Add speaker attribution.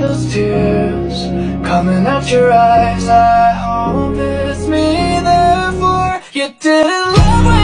Speaker 1: those tears coming out your eyes. I hope it's me, therefore you didn't love me